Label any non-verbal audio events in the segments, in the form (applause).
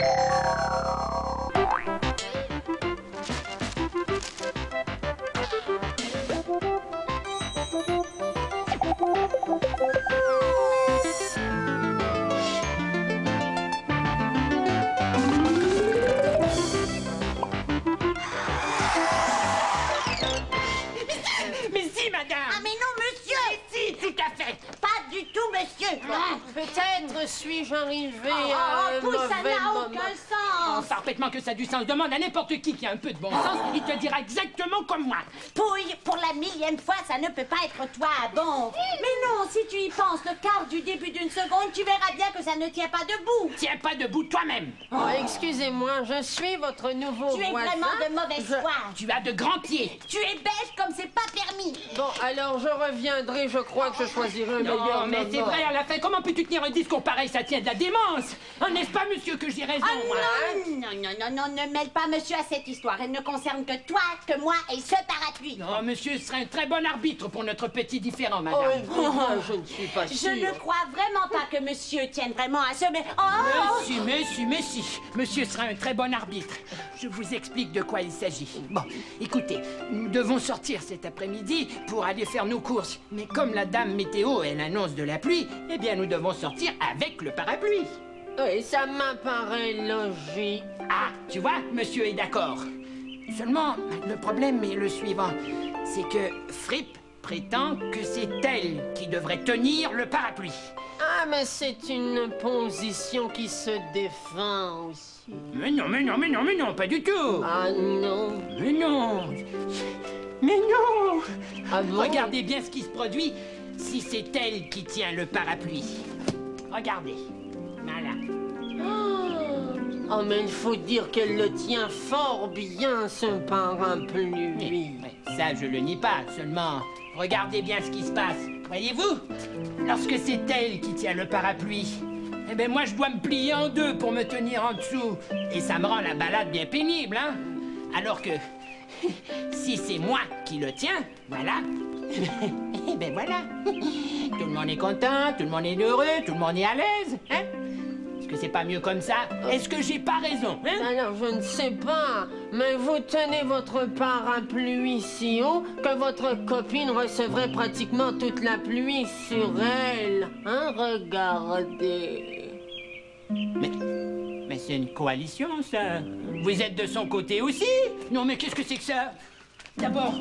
Mais du tout, monsieur Peut-être suis-je arrivé Oh, à un pouille, ça n'a aucun Oh, sens Parfaitement que ça a du sens. Demande à n'importe qui qui a un peu de bon sens, il te dira exactement comme moi. Pouille, pour la millième fois, ça ne peut pas être toi, bon Mais non, si tu y penses le quart du début d'une seconde, tu verras bien que ça ne tient pas debout Tiens pas debout toi-même. Oh, excusez-moi, je suis votre nouveau Tu es voisin. vraiment de mauvaise Je- foi Tu as de grands pieds. Tu es bête comme c'est pas alors je reviendrai, je crois que je choisirai un meilleur Non, mais c'est vrai, à la fin, comment peux-tu tenir un discours pareil? Ça tient de la démence. Hein, N'est-ce pas, monsieur, que j'ai raison Ah hein non, non, non, non, non, ne mêle pas monsieur à cette histoire. Elle ne concerne que toi, que moi et ce parapluie. Non, monsieur serait un très bon arbitre pour notre petit différent, Oh, madame. écoutez, je ne suis pas Je ne crois vraiment pas que monsieur tienne vraiment à ce... Mais... Oh Mais si, mais si, mais si. Monsieur sera un très bon arbitre. Je vous explique de quoi il s'agit. Bon, écoutez, nous devons sortir cet après-midi pour aller faire nos courses. Mais comme la dame météo, elle annonce de la pluie, eh bien nous devons sortir avec le parapluie. Oui, ça m'apparaît logique. Ah, tu vois, monsieur est d'accord. Seulement, le problème est le suivant. C'est que Fripp prétend que c'est elle qui devrait tenir le parapluie. Ah, mais c'est une position qui se défend aussi. Mais non, mais non, mais non, mais non, pas du tout. Ah non. Mais non Mais non Ah bon? Regardez bien ce qui se produit si c'est elle qui tient le parapluie. Regardez. Voilà. Oh, mais il faut dire qu'elle le tient fort bien, ce parapluie. Ça je le nie pas, seulement regardez bien ce qui se passe. Voyez-vous Lorsque c'est elle qui tient le parapluie, eh ben moi je dois me plier en deux pour me tenir en dessous. Et ça me rend la balade bien pénible, hein? Alors que (laughs) si c'est moi qui le tiens, voilà. (laughs) Eh ben voilà. (laughs) Tout le monde est content, tout le monde est heureux, tout le monde est à l'aise, hein? Est-ce que c'est pas mieux comme ça? Est-ce que j'ai pas raison, hein? Alors, je ne sais pas, mais vous tenez votre parapluie si haut que votre copine recevrait pratiquement toute la pluie sur elle. Hein, regardez. Mais, mais c'est une coalition, ça. Vous êtes de son côté aussi Non, mais qu'est-ce que c'est que ça? D'abord,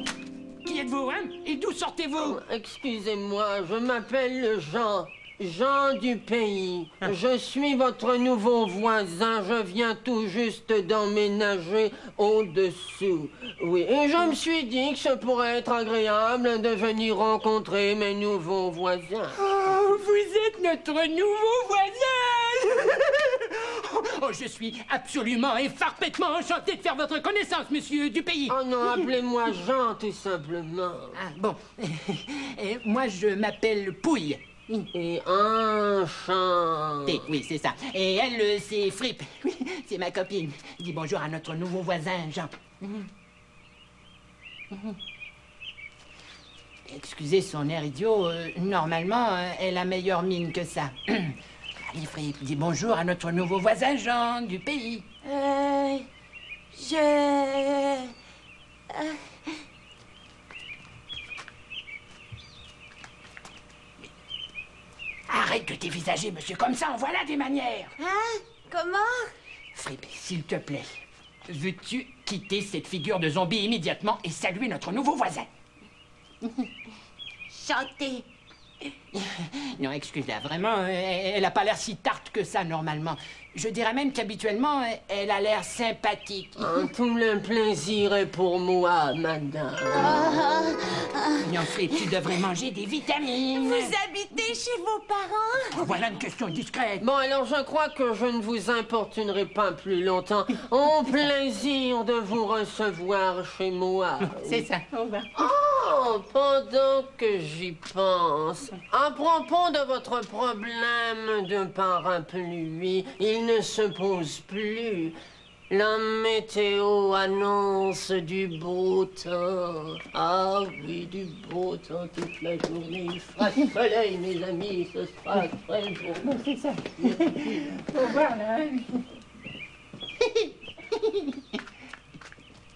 qui êtes-vous, hein? Et d'où sortez-vous? Excusez-moi, je m'appelle Jean. Jean du pays. (laughs) Je suis votre nouveau voisin. Je viens tout juste d'emménager au-dessous. Oui, et je me suis dit que ce pourrait être agréable de venir rencontrer mes nouveaux voisins. Oh, vous êtes notre nouveau voisin (laughs) Oh, je suis absolument et parfaitement enchanté de faire votre connaissance, monsieur du pays. Oh non, appelez-moi Jean tout simplement. Ah, bon. (laughs) Moi, je m'appelle Pouille. Et un chant. T, oui, c'est ça. Et elle, euh, c'est Fripp. Oui, c'est ma copine. Dis bonjour à notre nouveau voisin, Jean. Excusez son air idiot. euh, normalement, euh, elle a meilleure mine que ça. (clears throat) Allez, Fripp, dis bonjour à notre nouveau voisin, Jean, du pays. Euh... Je... Arrête de dévisager, monsieur, comme ça, on voit là des manières. Hein? Comment? Fripp, s'il te plaît, veux-tu quitter cette figure de zombie immédiatement et saluer notre nouveau voisin? (laughs) Chanter. Non, excuse-la, vraiment, elle elle a pas l'air si tarte que ça, normalement. Je dirais même qu'habituellement, euh, elle a l'air sympathique. Ah, Tout le plaisir est pour moi, madame. Non, Fripp, tu devrais manger des vitamines. Vous habitez chez vos parents? Voilà une question discrète. Bon, alors je crois que je ne vous importunerai pas plus longtemps. Au (laughs) plaisir de vous recevoir chez moi. C'est ça. Oh, pendant que j'y pense, à propos de votre problème de parapluie, il ne se pose plus. La météo annonce du beau temps. Ah oui, du beau temps toute la journée. Il fera soleil, mes amis, ce sera très beau. C'est ça. (laughs) Faut voir, là. hein.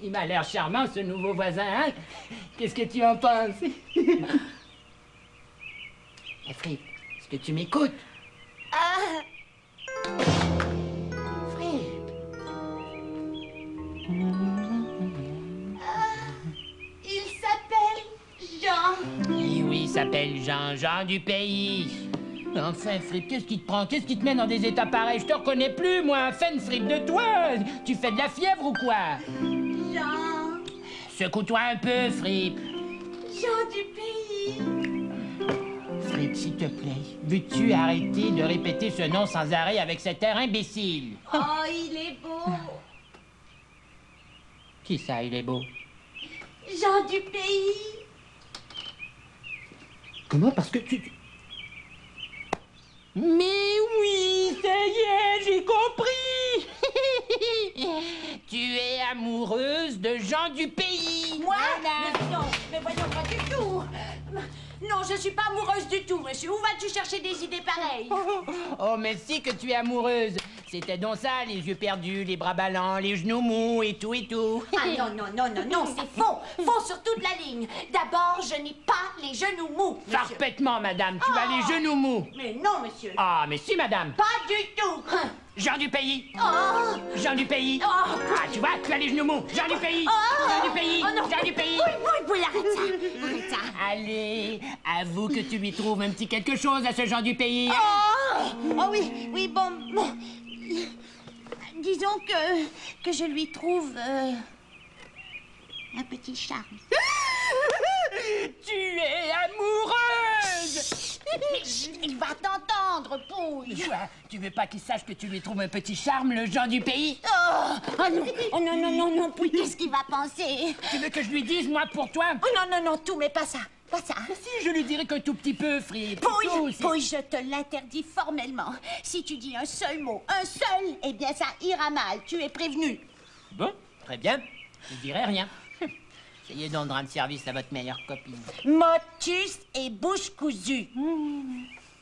Il m'a l'air charmant, ce nouveau voisin, hein? Qu'est-ce que tu en penses? (laughs) Fripp, est-ce que tu m'écoutes? S'appelle Jean, Jean du pays. Enfin, Fripp, qu'est-ce qui te prend? Qu'est-ce qui te met dans des états pareils? Je te reconnais plus, moi, fan Fripp de toi Tu fais de la fièvre ou quoi? Jean. Secoue-toi un peu, Fripp. Jean du pays. Fripp, s'il te plaît, veux-tu arrêter de répéter ce nom sans arrêt avec cet air imbécile? Oh, il est beau. Qui ça, il est beau? Jean du pays. Comment Parce que tu... Mais oui, ça y est, j'ai compris (laughs) Tu es amoureuse de Jean du pays Moi Voilà. Mais non, mais voyons pas du tout. Non, je suis pas amoureuse du tout, monsieur. Où vas-tu chercher des idées pareilles? Oh, mais si que tu es amoureuse C'était donc ça, les yeux perdus, les bras ballants, les genoux mous et tout et tout Ah non, non, non, non, non, (laughs) c'est faux. Faux sur toute la ligne. D'abord, je n'ai pas les genoux mous. Parfaitement, madame, tu as Oh. les genoux mous Mais non, monsieur. Ah, mais si, madame Pas du tout. Jean du pays Oh Jean du pays Oh. Ah, tu vois, tu as les genoux mous Jean du pays Oh. Jean du pays Oh non. Jean du pays Oui, oui, oui, arrête ça. Arrête ça. Allez, avoue que tu lui trouves un petit quelque chose à ce Jean du pays. hein. Oh, oh oui, oui, bon. bon. Disons que, que je lui trouve euh, un petit charme. (laughs) Tu es amoureuse! Il va t'entendre, Pouille. Quoi Tu veux pas qu'il sache que tu lui trouves un petit charme, le Jean du pays? Oh, oh non, oh non, non, non, non, Pouille, qu'est-ce qu'il va penser? Tu veux que je lui dise, moi, pour toi? Oh non, non, non, tout, mais pas ça, pas ça. Si, je lui dirai qu'un tout petit peu, Fripp. Pouille, Pouille, je te l'interdis formellement. Si tu dis un seul mot, un seul, eh bien ça ira mal, tu es prévenu. Bon, très bien. Je dirai rien. (laughs) Essayez de rendre service à votre meilleure copine. Motus et bouche cousue.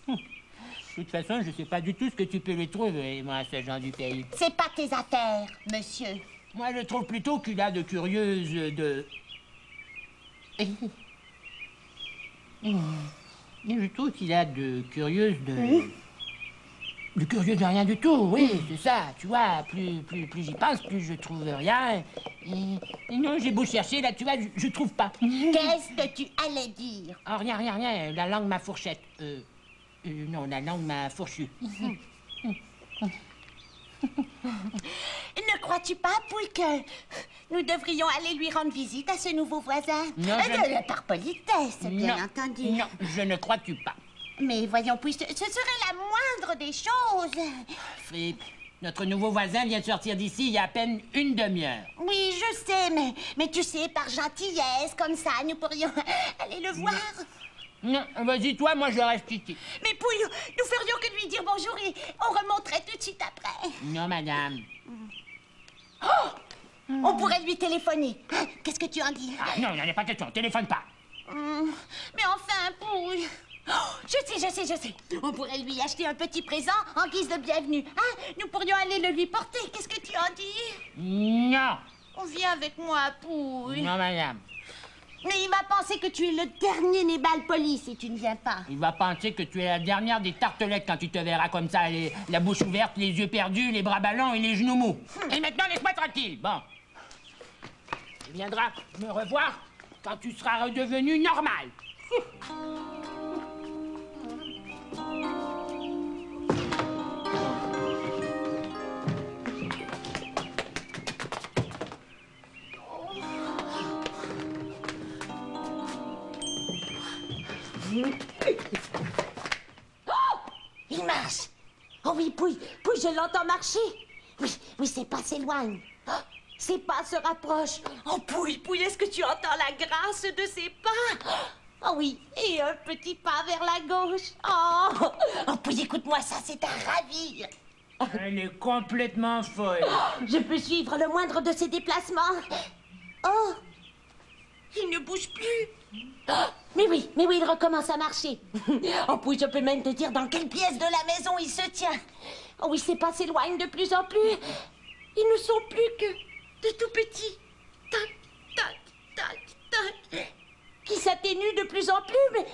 De toute façon, je sais pas du tout ce que tu peux lui trouver, moi, ce Jean du pays. C'est pas tes affaires, monsieur. Moi, je trouve plutôt qu'il a de curieuses (laughs) de... Je trouve qu'il a de curieuses de... De curieux de rien du tout, oui, c'est ça. Tu vois, plus, plus, plus j'y pense, plus je trouve rien. Et, et non, j'ai beau chercher, là, tu vois, je, je trouve pas. (laughs) Qu'est-ce que tu allais dire? Oh, rien, rien, rien, la langue m'a fourchette. Euh, euh, non, la langue m'a fourchu. Ne (laughs) crois-tu pas, Pouille, que nous devrions aller lui rendre visite à ce nouveau voisin Non, Euh, je- Par politesse, bien non, entendu. Non, je ne crois-tu pas? Mais voyons, Pouille, ce, serait la moindre des choses. Fripp, notre nouveau voisin vient de sortir d'ici il y a à peine une demi-heure. Oui, je sais, mais, mais tu sais, par gentillesse, comme ça, nous pourrions (laughs) aller le voir. Non, vas-y, toi, moi, je reste ici. Mais Pouille, nous ferions que lui dire bonjour et on remonterait tout de suite après. Non, madame. On pourrait lui téléphoner. Qu'est-ce que tu en dis? Ah, non, il n'en est pas question, téléphone pas. Hum, Mais enfin, Pouille. Oh, je sais, je sais, je sais. On pourrait lui acheter un petit présent en guise de bienvenue. Hein? Nous pourrions aller le lui porter. Qu'est-ce que tu en dis? Non, On vient avec moi, Pouille. non, madame. Mais il va penser que tu es le dernier nébal poli si tu ne viens pas. Il va penser que tu es la dernière des tartelettes quand tu te verras comme ça, la bouche ouverte, les yeux perdus, les bras ballants et les genoux mous. Et maintenant, laisse-moi tranquille. Bon. Tu viendras me revoir quand tu seras redevenu normal. Oui, Pouille, Pouille, je l'entends marcher. Oui, oui, ses pas s'éloignent. Oh, ses pas se rapprochent. Oh, Pouille, Pouille, est-ce que tu entends la grâce de ses pas? Oh oui, et un petit pas vers la gauche. Oh, oh Pouille, écoute-moi, ça, c'est à ravir. Elle est complètement folle. Je peux suivre le moindre de ses déplacements. Oh Il ne bouge plus. Mais oui, mais oui, il recommence à marcher. (laughs) Oh, puis je peux même te dire dans quelle pièce de la maison il se tient. Oh oui, ses pas s'éloignent de plus en plus. Ils ne sont plus que de tout petits. Tac, tac, tac, tac. Qui s'atténuent de plus en plus, mais...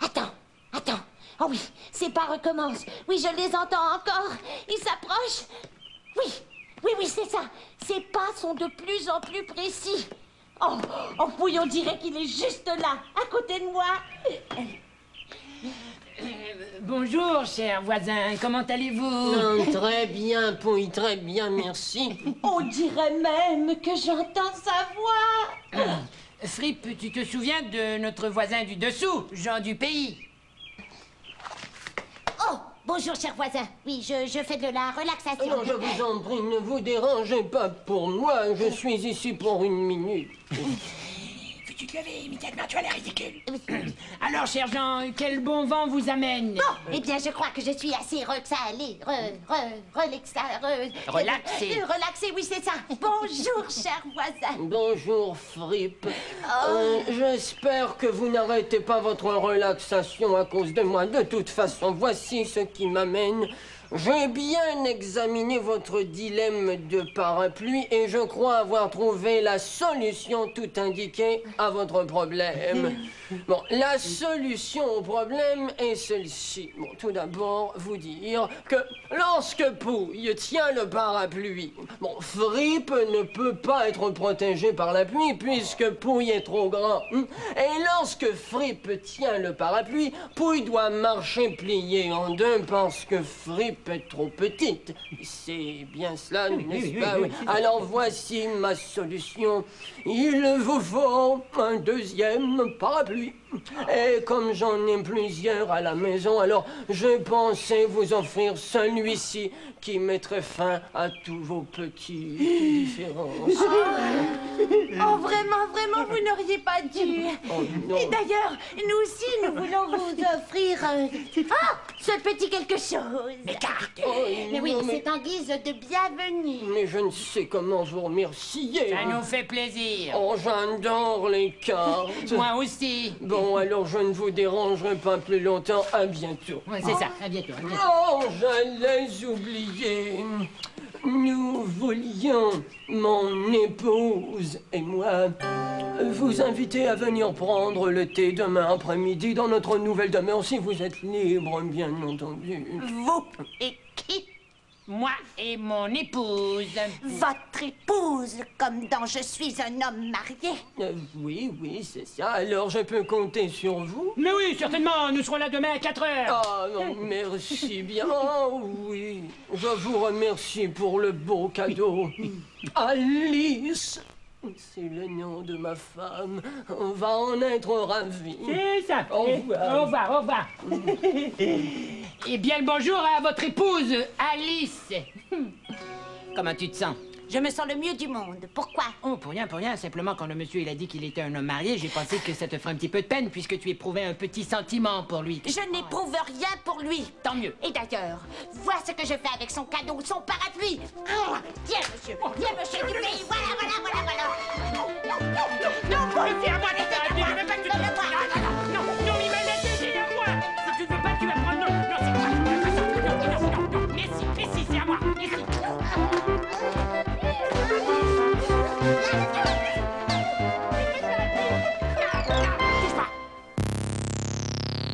Attends, attends. Oh oui, ces pas recommencent. Oui, je les entends encore. Ils s'approchent. Oui, oui, oui, c'est ça. Ces pas sont de plus en plus précis. Oh, oh oui, on dirait qu'il est juste là, à côté de moi. Bonjour, cher voisin, comment allez-vous? Très bien, Pouille, très bien, merci. On dirait même que j'entends sa voix. Fripp, tu te souviens de notre voisin du dessous, Jean du pays? Bonjour, cher voisin. Oui, je, je fais de la relaxation. Non, je vous en prie, ne vous dérangez pas pour moi, je suis ici pour une minute. (laughs) Veux-tu te immédiatement Tu as l'air ridicule. (clears throat) Alors, cher Jean, quel bon vent vous amène Eh bien, je crois que je suis assez relaxée. Re, re, relaxa- re- Relaxée. euh, relaxée, oui, c'est ça. (laughs) Bonjour, cher voisin. Bonjour, Fripp. Euh, J'espère que vous n'arrêtez pas votre relaxation à cause de moi. De toute façon, voici ce qui m'amène. J'ai bien examiné votre dilemme de parapluie et je crois avoir trouvé la solution tout indiquée à votre problème. (laughs) Bon, la solution au problème est celle-ci. Bon, tout d'abord, vous dire que lorsque Pouille tient le parapluie, bon, Fripp ne peut pas être protégé par la pluie puisque Pouille est trop grand. Et lorsque Fripp tient le parapluie, Pouille doit marcher plié en deux parce que Fripp est trop petite. C'est bien cela, n'est-ce pas oui. Alors voici ma solution. Il vous faut un deuxième parapluie. Et comme j'en ai plusieurs à la maison, alors j'ai pensé vous offrir celui-ci qui mettrait fin à tous vos petites (laughs) différences. Oh, vraiment, vraiment, vous n'auriez pas dû. Oh, non. Et d'ailleurs, nous aussi, nous voulons vous offrir. euh, Ah, ce petit quelque chose. Oh, Mais oui, mais, c'est en guise de bienvenue. mais je ne sais comment vous remercier. Ça nous fait plaisir. Oh, j'adore les cartes. (laughs) Moi aussi. Bon, alors je ne vous dérangerai pas plus longtemps. À bientôt. Ouais, c'est ça, à bientôt. à bientôt. Oh, j'allais oublier. Nous voulions, mon épouse et moi, vous inviter à venir prendre le thé demain après-midi dans notre nouvelle demeure si vous êtes libre, bien entendu. Vous et Moi et mon épouse. Votre épouse, comme dans Je suis un homme marié. Euh, oui, oui, c'est ça. Alors je peux compter sur vous? Mais oui, certainement, nous serons là demain à 4 heures. Ah, non, merci bien. Oh, oui, je vous remercie pour le beau cadeau. Alice, c'est le nom de ma femme. On va en être ravis. C'est ça. Au revoir. Au revoir, au revoir. (laughs) Et bien le bonjour à votre épouse, Alice. (laughs) Comment tu te sens? Je me sens le mieux du monde. Pourquoi? Oh, pour rien, pour rien. Simplement, quand le monsieur il a dit qu'il était un homme marié, j'ai pensé que ça te ferait un petit peu de peine puisque tu éprouvais un petit sentiment pour lui. Je n'éprouve rien pour lui. Tant mieux. Et d'ailleurs, vois ce que je fais avec son cadeau, son parapluie. Ah, tiens, monsieur. Tiens, monsieur du pays. Voilà, voilà, voilà, voilà.